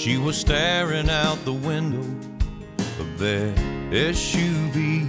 She was staring out the window of their SUV,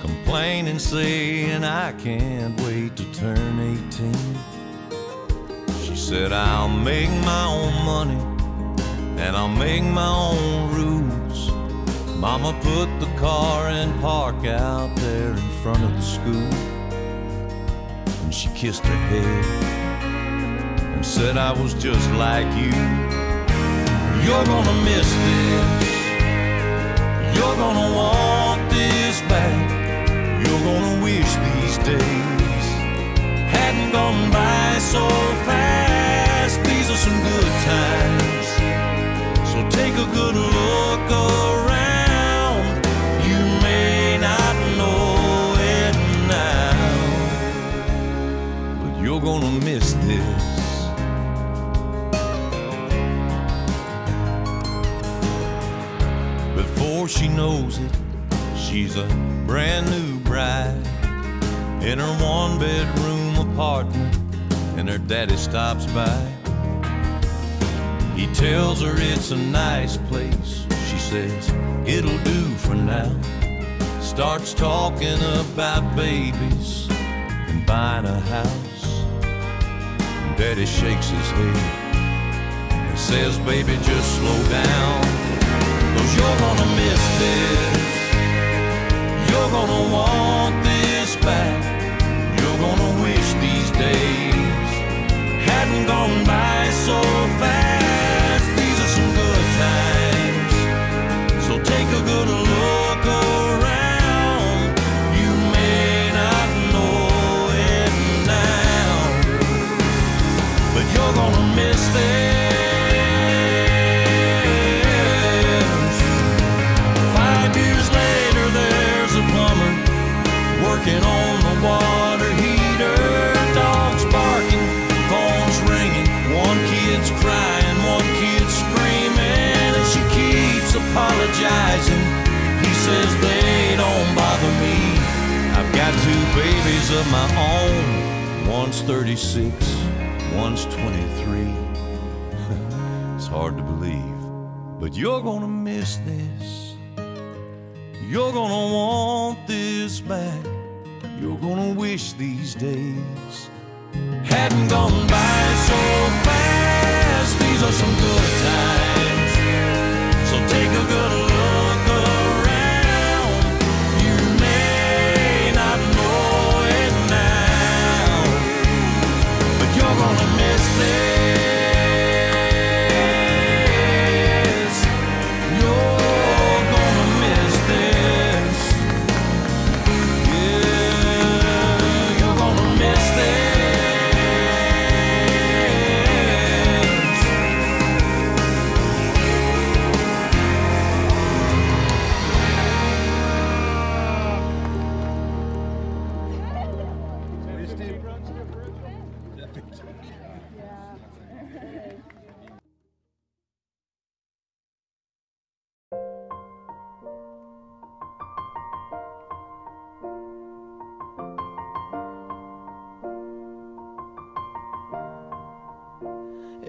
complaining, saying, I can't wait to turn 18. She said, I'll make my own money and I'll make my own rules. Mama put the car in park out there in front of the school. And she kissed her head and said I was just like you. You're gonna miss this. You're gonna want this back. You're gonna wish these days hadn't gone by so fast. These are some good times. So take a good look around. You may not know it now, but you're gonna miss this. She knows it, she's a brand new bride in her one bedroom apartment, and her daddy stops by. He tells her it's a nice place. She says, It'll do for now. Starts talking about babies and buying a house. And Daddy shakes his head and says, Baby, just slow down. You're gonna miss this. You're gonna want this back. You're gonna wish these days hadn't gone by so fast. These are some good times. So take a good look around. You may not know it now, but you're gonna miss this. Apologizing. He says they don't bother me. I've got two babies of my own. One's 36, one's 23. it's hard to believe, but you're gonna miss this. You're gonna want this back. You're gonna wish these days hadn't gone by so fast. These are some good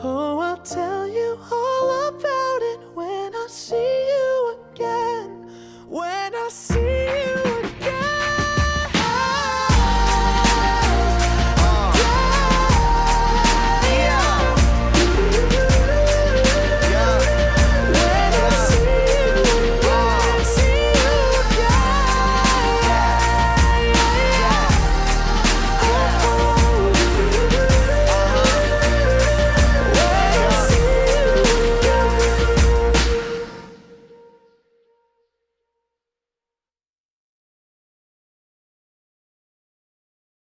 Oh, I'll tell you all about it when I see you.